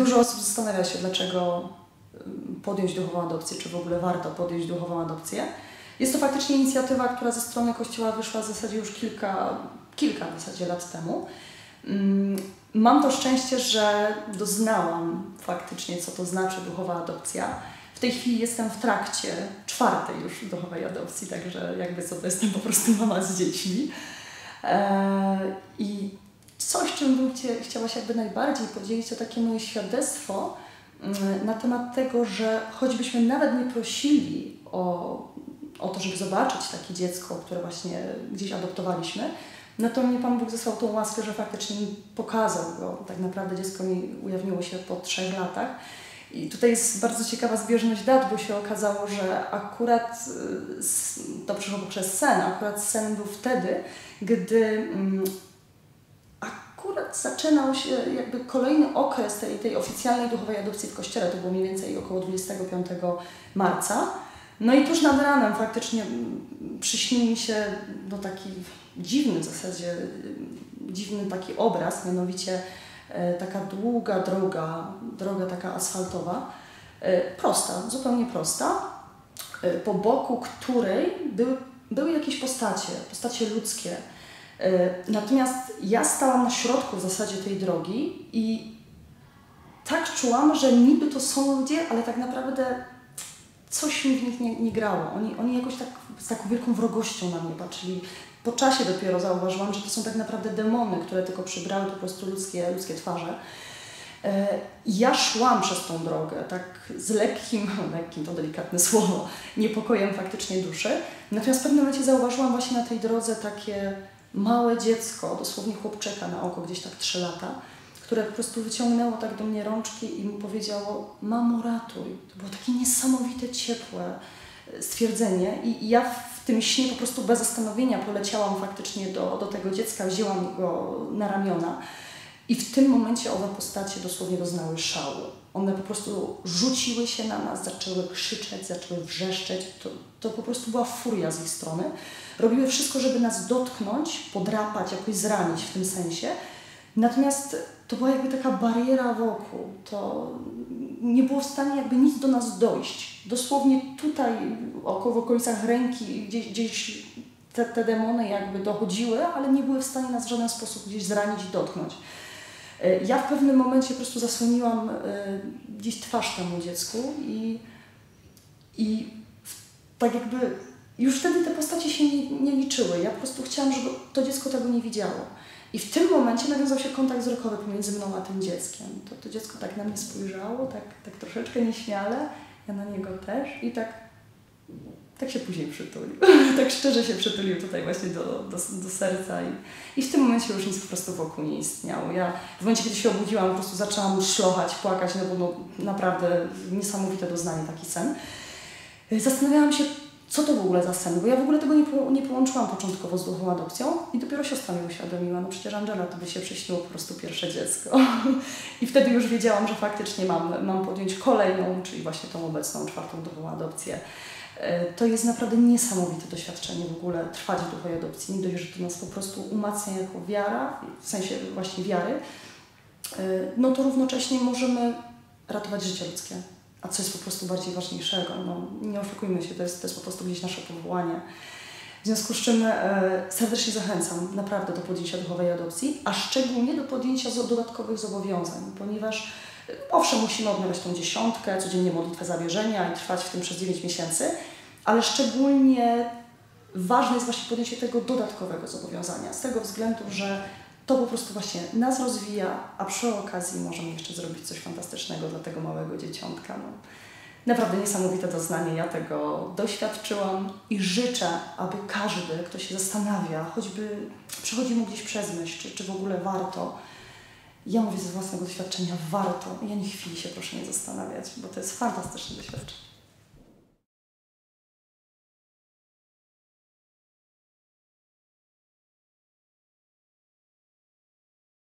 Dużo osób zastanawia się, dlaczego podjąć duchową adopcję, czy w ogóle warto podjąć duchową adopcję. Jest to faktycznie inicjatywa, która ze strony Kościoła wyszła w zasadzie już kilka, kilka w zasadzie lat temu. Mm, mam to szczęście, że doznałam faktycznie, co to znaczy duchowa adopcja. W tej chwili jestem w trakcie czwartej już duchowej adopcji, także jakby co to jestem po prostu mama z dziećmi. Eee, I coś, czym bym chciała się jakby najbardziej podzielić, to takie moje świadectwo mm, na temat tego, że choćbyśmy nawet nie prosili o, o to, żeby zobaczyć takie dziecko, które właśnie gdzieś adoptowaliśmy, no to mnie Pan Bóg zesłał tą łaskę, że faktycznie pokazał go. Tak naprawdę dziecko mi ujawniło się po trzech latach. I tutaj jest bardzo ciekawa zbieżność dat, bo się okazało, że akurat y, to przyszło przez sen, akurat sen był wtedy, gdy mm, zaczynał się jakby kolejny okres tej, tej oficjalnej duchowej adopcji w kościele, to było mniej więcej około 25 marca. No i tuż nad ranem faktycznie mm, przyśnił mi się no, taki dziwny w zasadzie, dziwny taki obraz, mianowicie e, taka długa droga, droga taka asfaltowa, e, prosta, zupełnie prosta, e, po boku której były, były jakieś postacie, postacie ludzkie. Natomiast ja stałam na środku w zasadzie tej drogi i tak czułam, że niby to są ludzie, ale tak naprawdę coś mi w nich nie, nie grało. Oni, oni jakoś tak z taką wielką wrogością na mnie patrzyli. Po czasie dopiero zauważyłam, że to są tak naprawdę demony, które tylko przybrały po prostu ludzkie, ludzkie twarze. E, ja szłam przez tą drogę, tak z lekkim, lekkim to delikatne słowo, niepokojem faktycznie duszy. Natomiast w pewnym momencie zauważyłam właśnie na tej drodze takie małe dziecko, dosłownie chłopczyka na oko, gdzieś tak trzy lata, które po prostu wyciągnęło tak do mnie rączki i mu powiedziało: Mamo, ratuj. To było takie niesamowite, ciepłe e, stwierdzenie. I ja w tym śnie po prostu bez zastanowienia poleciałam faktycznie do, do tego dziecka, wzięłam go na ramiona. I w tym momencie owe postacie dosłownie doznały szału. One po prostu rzuciły się na nas, zaczęły krzyczeć, zaczęły wrzeszczeć. To, to po prostu była furia z ich strony. Robiły wszystko, żeby nas dotknąć, podrapać, jakoś zranić w tym sensie. Natomiast to była jakby taka bariera wokół. To nie było w stanie jakby nic do nas dojść. Dosłownie tutaj, około w okolicach ręki, gdzieś, gdzieś te, te demony jakby dochodziły, ale nie były w stanie nas w żaden sposób gdzieś zranić i dotknąć. E, ja w pewnym momencie po prostu zasłoniłam e, gdzieś twarz temu dziecku i, i tak jakby już wtedy te postacie się nie, nie liczyły. Ja po prostu chciałam, żeby to dziecko tego nie widziało. I w tym momencie nawiązał się kontakt wzrokowy pomiędzy mną a tym dzieckiem. To, to dziecko tak na mnie spojrzało, tak, tak troszeczkę nieśmiale, ja na niego też i tak, tak się później przytulił. tak szczerze się przytulił tutaj właśnie do, do, do serca i, i w tym momencie już nic po prostu wokół nie istniało. Ja w momencie, kiedy się obudziłam, po prostu zaczęłam szlochać, płakać, no bo no, naprawdę niesamowite doznanie, taki sen. Zastanawiałam się, co to w ogóle za sen, bo ja w ogóle tego nie, po, nie połączyłam początkowo z duchową adopcją i dopiero siostra mi uświadomiła, no przecież Angela to by się przyśniło po prostu pierwsze dziecko. I wtedy już wiedziałam, że faktycznie mam, mam podjąć kolejną, czyli właśnie tą obecną, czwartą duchową adopcję. E, to jest naprawdę niesamowite doświadczenie w ogóle trwać w duchowej adopcji. Nie dość, że to nas po prostu umacnia jako wiara, w sensie właśnie wiary, e, no to równocześnie możemy ratować życie ludzkie a co jest po prostu bardziej ważniejszego. No, nie oszukujmy się, to jest, to jest po prostu gdzieś nasze powołanie. W związku z czym e, serdecznie zachęcam naprawdę do podjęcia duchowej adopcji, a szczególnie do podjęcia dodatkowych zobowiązań, ponieważ e, owszem, musimy odnawiać tą dziesiątkę, codziennie modlitwę zawierzenia i trwać w tym przez 9 miesięcy, ale szczególnie ważne jest właśnie podjęcie tego dodatkowego zobowiązania, z tego względu, że to po prostu właśnie nas rozwija, a przy okazji możemy jeszcze zrobić coś fantastycznego dla tego małego dzieciątka. No. Naprawdę niesamowite doznanie, ja tego doświadczyłam i życzę, aby każdy, kto się zastanawia, choćby przechodzi mu gdzieś przez myśl, czy, czy w ogóle warto, ja mówię ze własnego doświadczenia, warto i ani chwili się proszę nie zastanawiać, bo to jest fantastyczne doświadczenie.